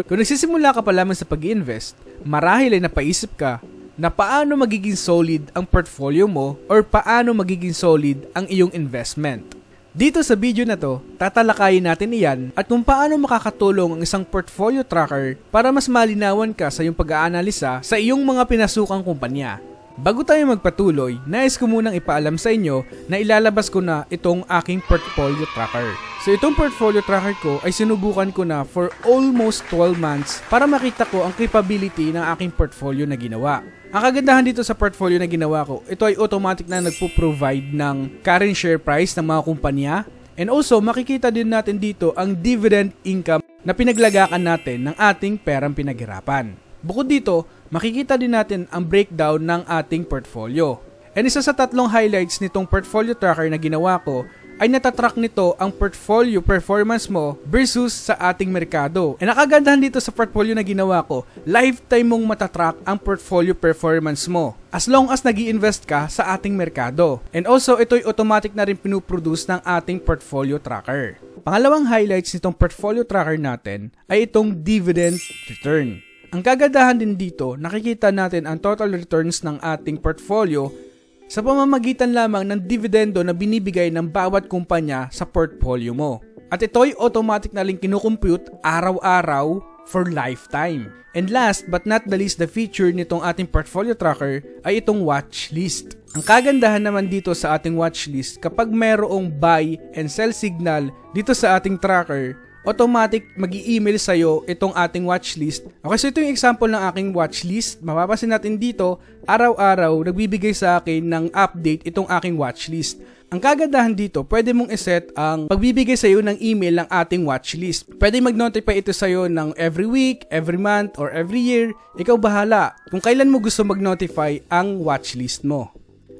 Kung nagsisimula ka pa lamang sa pag invest marahil ay napaisip ka na paano magiging solid ang portfolio mo or paano magiging solid ang iyong investment. Dito sa video na to, tatalakayin natin iyan at kung paano makakatulong ang isang portfolio tracker para mas malinawan ka sa iyong pag-aanalisa sa iyong mga pinasukang kumpanya. Bago tayo magpatuloy, nais ko munang ipaalam sa inyo na ilalabas ko na itong aking portfolio tracker. So itong portfolio tracker ko ay sinubukan ko na for almost 12 months para makita ko ang capability ng aking portfolio na ginawa. Ang kagandahan dito sa portfolio na ginawa ko, ito ay automatic na nagpo-provide ng current share price ng mga kumpanya and also makikita din natin dito ang dividend income na pinaglagakan natin ng ating perang pinaghirapan. Bukod dito, makikita din natin ang breakdown ng ating portfolio. And isa sa tatlong highlights nitong portfolio tracker na ginawa ko ay natatrack nito ang portfolio performance mo versus sa ating merkado. And nakagandahan dito sa portfolio na ginawa ko, lifetime mong matatrack ang portfolio performance mo as long as nag invest ka sa ating merkado. And also, ito'y automatic na rin pinuproduce ng ating portfolio tracker. Pangalawang highlights nitong portfolio tracker natin ay itong dividend return. Ang kagandahan din dito, nakikita natin ang total returns ng ating portfolio sa pamamagitan lamang ng dividendo na binibigay ng bawat kumpanya sa portfolio mo. At ito'y automatic na rin kinukompute araw-araw for lifetime. And last but not the least, the feature nitong ating portfolio tracker ay itong watch list. Ang kagandahan naman dito sa ating watch list, kapag mayroong buy and sell signal dito sa ating tracker, automatic mag email sa'yo itong ating watchlist. Okay, so ito yung example ng aking watchlist. Mapapasin natin dito, araw-araw, nagbibigay sa akin ng update itong aking watchlist. Ang kagandahan dito, pwede mong iset ang pagbibigay sa iyo ng email ng ating watchlist. Pwede mag-notify ito sa iyo ng every week, every month, or every year. Ikaw bahala kung kailan mo gusto mag-notify ang watchlist mo.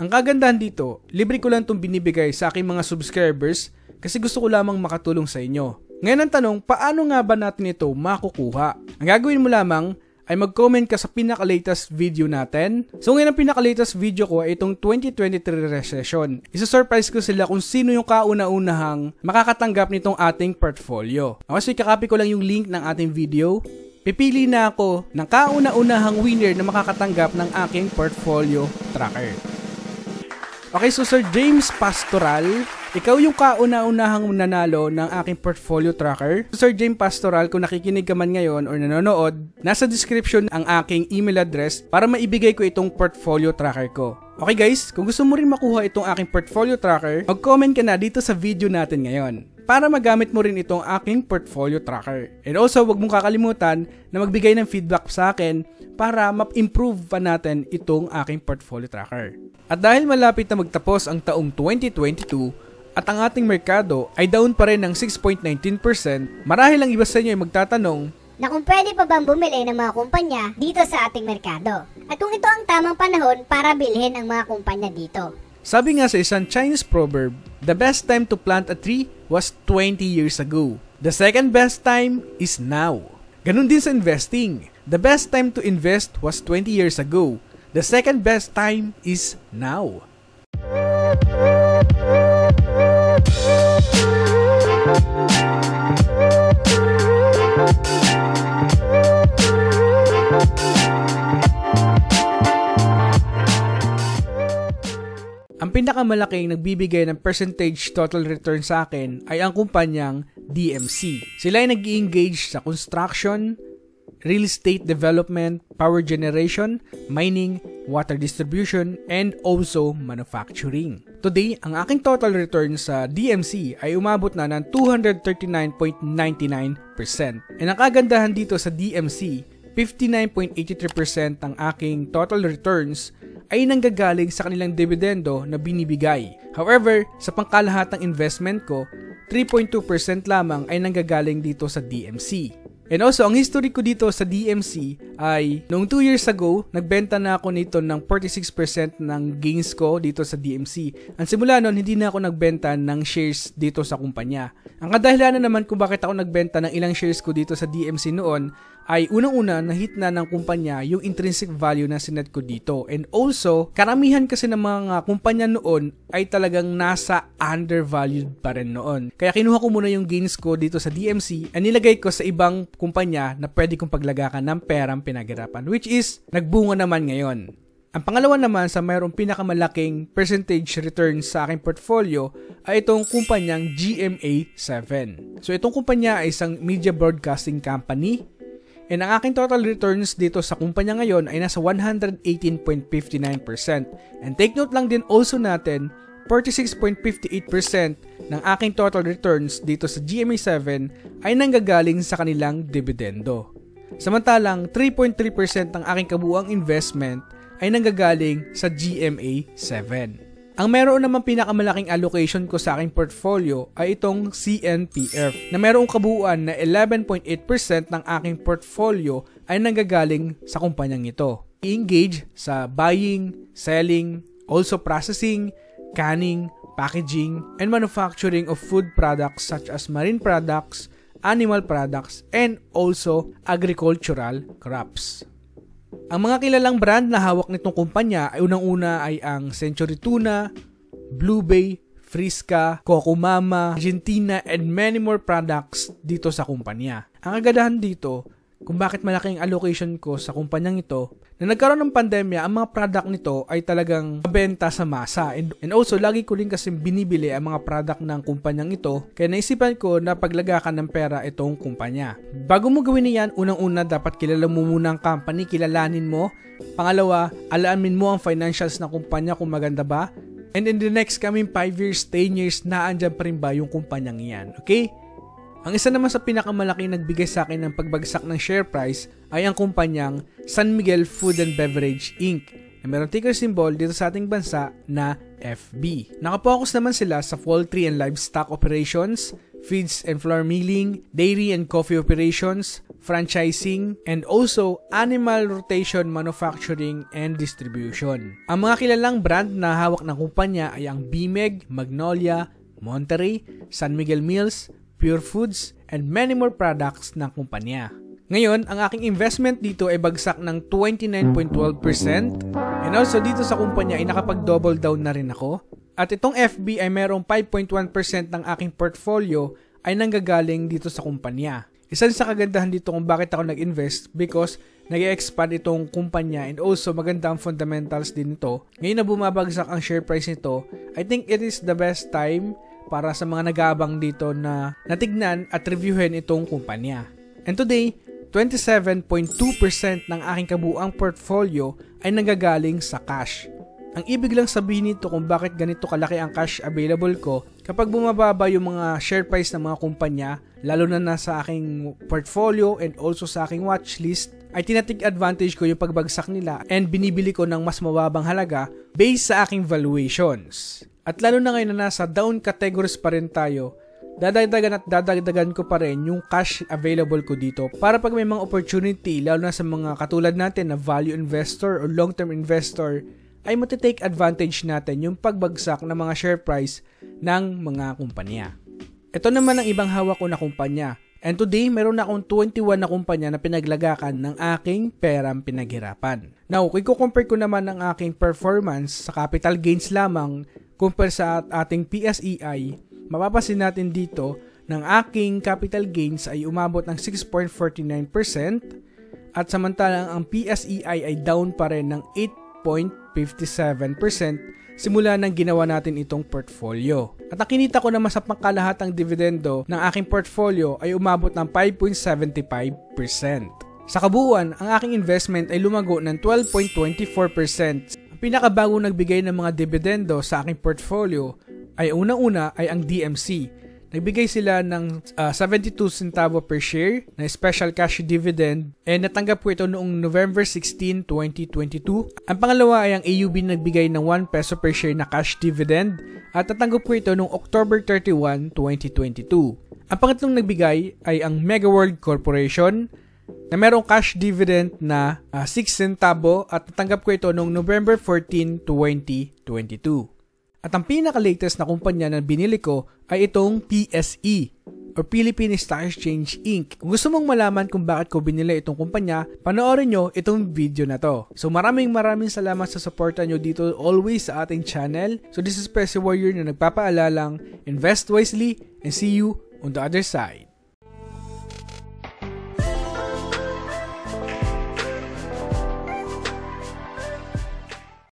Ang kagandahan dito, libre ko lang itong binibigay sa aking mga subscribers kasi gusto ko lamang makatulong sa inyo. Ngayon ang tanong, paano nga ba natin ito makukuha? Ang gagawin mo lamang ay mag-comment ka sa pinaka-latest video natin. So ngayon ang pinaka-latest video ko ay itong 2023 recession. Isa-surprise ko sila kung sino yung kauna-unahang makakatanggap nitong ating portfolio. Okay, so ikakopy ko lang yung link ng ating video. Pipili na ako ng kauna-unahang winner na makakatanggap ng aking portfolio tracker. Okay, so Sir James Pastoral, ikaw yung kauna-unahang nanalo ng aking portfolio tracker. Sir James Pastoral, kung nakikinig ka man ngayon or nanonood, nasa description ang aking email address para maibigay ko itong portfolio tracker ko. Okay guys, kung gusto mo rin makuha itong aking portfolio tracker, mag-comment ka na dito sa video natin ngayon para magamit mo rin itong aking portfolio tracker. And also, huwag mong kakalimutan na magbigay ng feedback sa akin para ma-improve pa natin itong aking portfolio tracker. At dahil malapit na magtapos ang taong 2022, at ang ating merkado ay down pa rin ng 6.19%, marahil ang iba sa inyo ay magtatanong na kung pwede pa bang bumili ng mga kumpanya dito sa ating merkado at kung ito ang tamang panahon para bilhin ang mga kumpanya dito. Sabi nga sa isang Chinese proverb, the best time to plant a tree was 20 years ago. The second best time is now. Ganun din sa investing. The best time to invest was 20 years ago. The second best time is now. Pinakamalaking nagbibigay ng percentage total return sa akin ay ang kumpanyang DMC. Sila ay nag engage sa construction, real estate development, power generation, mining, water distribution, and also manufacturing. Today, ang aking total return sa DMC ay umabot na ng 239.99%. And ang kagandahan dito sa DMC, 59.83% ang aking total returns ay nanggagaling sa kanilang dividendo na binibigay. However, sa pangkalahatang investment ko, 3.2% lamang ay nanggagaling dito sa DMC. And also, ang history ko dito sa DMC ay noong 2 years ago, nagbenta na ako nito ng 46% ng gains ko dito sa DMC. Ang simula noon, hindi na ako nagbenta ng shares dito sa kumpanya. Ang kadahilanan naman kung bakit ako nagbenta ng ilang shares ko dito sa DMC noon ay unang-una na-hit na ng kumpanya yung intrinsic value na sinet ko dito. And also, karamihan kasi ng mga kumpanya noon ay talagang nasa undervalued pa rin noon. Kaya kinuha ko muna yung gains ko dito sa DMC and nilagay ko sa ibang kumpanya na pwede kong paglagakan ng perang pinaghirapan which is nagbunga naman ngayon. Ang pangalawa naman sa mayroong pinakamalaking percentage return sa aking portfolio ay itong kumpanyang GMA7. So itong kumpanya ay isang media broadcasting company and ang aking total returns dito sa kumpanya ngayon ay nasa 118.59%. And take note lang din also natin 46.58% ng aking total returns dito sa GMA7 ay nanggagaling sa kanilang dividendo. Samantalang 3.3% ng aking kabuang investment ay nanggagaling sa GMA7. Ang meron naman pinakamalaking allocation ko sa aking portfolio ay itong CNPF na merong kabuuan na 11.8% ng aking portfolio ay nanggagaling sa kumpanyang ito. I-engage sa buying, selling, also processing, canning, packaging, and manufacturing of food products such as marine products, animal products, and also agricultural crops. Ang mga kilalang brand na hawak nitong kumpanya ay unang-una ay ang Century Tuna, Blue Bay, Frisca, Coco Mama, Argentina, and many more products dito sa kumpanya. Ang agadahan dito, kung bakit malaking allocation ko sa kumpanyang ito, na nagkaroon ng pandemya, ang mga product nito ay talagang mabenta sa masa. And, and also, lagi ko rin kasi binibili ang mga product ng kumpanyang ito, kaya naisipan ko na paglagakan ng pera itong kumpanya. Bago mo gawin niyan, unang-una dapat kilala mo muna ang company, kilalanin mo. Pangalawa, alamin mo ang financials ng kumpanya kung maganda ba. And in the next coming 5 years, 10 years, naandyan pa rin ba yung kumpanyang iyan. Okay? Ang isa naman sa pinakamalaki nagbigay sa akin ng pagbagsak ng share price ay ang kumpanyang San Miguel Food and Beverage Inc. na mayroong ticker symbol dito sa ating bansa na FB. Nakapokus naman sila sa poultry and livestock operations, feeds and flour milling, dairy and coffee operations, franchising, and also animal rotation manufacturing and distribution. Ang mga kilalang brand na hawak ng kumpanya ay ang Bimeg, Magnolia, Monterey, San Miguel Mills, Pure Foods, and many more products ng kumpanya. Ngayon, ang aking investment dito ay bagsak ng 29.12% and also dito sa kumpanya ay nakapag-double down na rin ako. At itong FB ay merong 5.1% ng aking portfolio ay nanggagaling dito sa kumpanya. Isa sa kagandahan dito kung bakit ako nag-invest because nag expand itong kumpanya and also maganda ang fundamentals din nito. Ngayon na bumabagsak ang share price nito, I think it is the best time para sa mga nagabang dito na natignan at reviewin itong kumpanya. And today, 27.2% ng aking kabuang portfolio ay nanggagaling sa cash. Ang ibig lang sabihin nito kung bakit ganito kalaki ang cash available ko kapag bumababa yung mga share price ng mga kumpanya, lalo na nasa aking portfolio and also sa aking watchlist, ay tinatig advantage ko yung pagbagsak nila and binibili ko ng mas mababang halaga based sa aking valuations. At lalo na ngayon na nasa down categories pa rin tayo, dadagdagan at dadagdagan ko pa rin yung cash available ko dito para pag may mga opportunity, lalo na sa mga katulad natin na value investor or long-term investor, ay matitake advantage natin yung pagbagsak ng mga share price ng mga kumpanya. Ito naman ang ibang hawak ko na kumpanya. And today, meron akong 21 na kumpanya na pinaglagakan ng aking perang pinaghirapan. Now, kung compare ko naman ang aking performance sa capital gains lamang compare sa ating PSEI, mapapasin natin dito ng aking capital gains ay umabot ng 6.49% at samantalang ang PSEI ay down pa rin ng 8.57% simula nang ginawa natin itong portfolio. At ang kinita ko naman sa pangkalahatang dividendo ng aking portfolio ay umabot ng 5.75%. Sa kabuuan, ang aking investment ay lumago ng 12.24% pinakabago nagbigay ng mga dividendo sa aking portfolio ay unang-una ay ang DMC. Nagbigay sila ng uh, ah, 72 centavo per share na special cash dividend and natanggap ko ito noong November 16, 2022. Ang pangalawa ay ang AUB nagbigay ng 1 peso per share na cash dividend at natanggap ko ito noong October 31, 2022. Ang pangatlong nagbigay ay ang Mega World Corporation na merong cash dividend na uh, ah, 6 centavo at natanggap ko ito noong November 14, 2022. At ang pinaka-latest na kumpanya na binili ko ay itong PSE or Philippine Stock Exchange Inc. Kung gusto mong malaman kung bakit ko binili itong kumpanya, panoorin nyo itong video na to. So maraming maraming salamat sa suporta nyo dito always sa ating channel. So this is Pesi Warrior na nagpapaalalang invest wisely and see you on the other side.